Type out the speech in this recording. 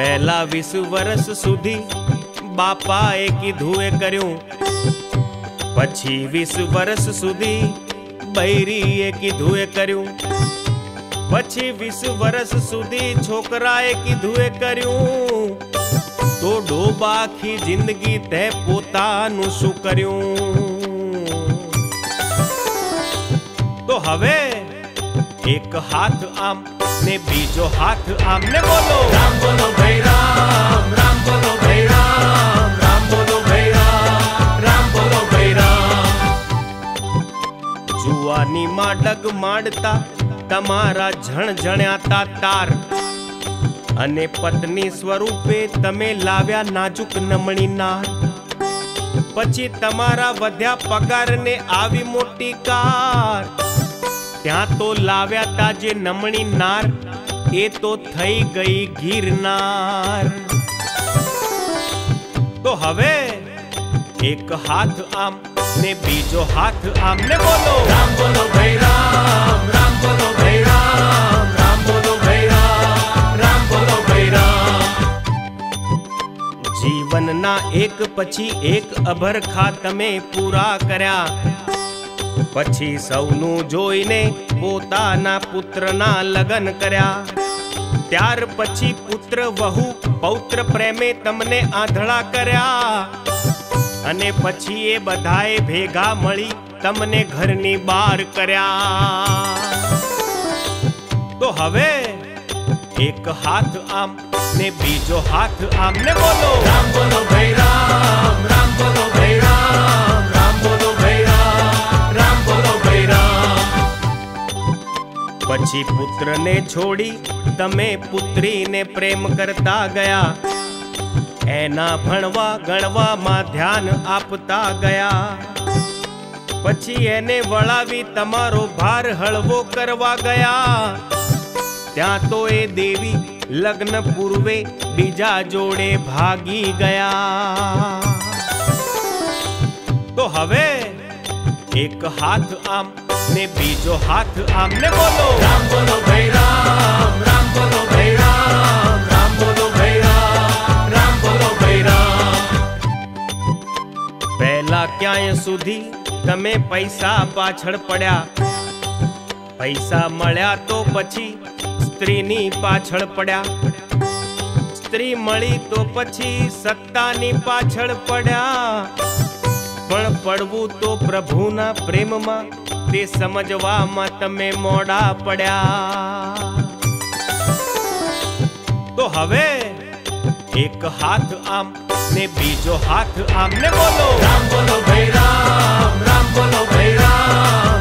પહેલા વીસ વર્ષ સુધી બાપાએ કીધું એ કર્યું પછી વીસ વર્ષ સુધી બૈરીએ કીધું એ કર્યું પછી વીસ વર્ષ સુધી છોકરાએ કીધું એ કર્યું તો ડોબા આખી જિંદગી તે પોતાનું શું કર્યું તો હવે એક હાથ આમ ને બીજો હાથ આમને બોલો. રામ બોલો ભાઈ રામ રામ બોલો ભાઈ રામ રામ બોલો ભાઈ રામ રામ બોલો ભાઈ રામ. જુવાનીમાં ડગ માંડતા તમારા ઝણઝણ્યાતા તાર. અને પત્ની સ્વરૂપે તમે લાવ્યા નાજુક નમણી નાર. પછી તમારા વધ્યા પગારને આવી મોટી કાર. ત્યાં તો લાવ્યા તા જે નમણી નાર એ તો થઈ ગઈ ગિરનાર. તો હવે એક હાથ આમ ને બીજો હાથ આમ ને બોલો. રામ બોલો ભાઈ રામ રામ બોલો ભાઈ રામ રામ બોલો ભાઈ રામ રામ બોલો ભાઈ રામ. જીવનના એક પછી એક અભરખા તમે પૂરા કર્યા. પછી સૌનું જોઈને પોતાના પુત્રના લગ્ન કર્યા. ત્યાર પછી પુત્ર વહુ પૌત્ર પ્રેમે તમને આંધળા કર્યા. અને પછી એ બધાએ ભેગા મળી તમને ઘરની બહાર કર્યા. તો હવે એક હાથ આમ ને બીજો હાથ આમ ને બોલો. રામ બોલો ભાઈ રામ બોલો ભાઈ પછી પુત્રને છોડી તમે પુત્રીને પ્રેમ કરતા ગયા એના ભણવા ગણવામાં ધ્યાન આપતા ગયા પછી એને વળાવી તમારો ભાર હળવો કરવા ગયા ત્યાં તો એ દેવી લગ્ન પૂર્વે બીજા જોડે ભાગી ગયા તો હવે એક હાથ આમ ને બીજો હાથ આમને બોલો. રામ બોલો ભાઈ રામ રામ બોલો ભાઈ રામ રામ બોલો ભાઈ રામ રામ બોલો ભાઈ રામ. પહેલા ક્યાંય સુધી તમે પૈસા પાછળ પડ્યા? પૈસા મળ્યા તો પછી સ્ત્રીની પાછળ પડ્યા? સ્ત્રી મળી તો પછી સત્તાની પાછળ પડ્યા? પણ પડવું તો પ્રભુના પ્રેમમાં તે સમજવામાં તમે મોડા પડ્યા. તો હવે એક હાથ આમ ને બીજો હાથ આમ. ને બોલો. રામ બોલો ભૈરામ રામ બોલો ભૈરામ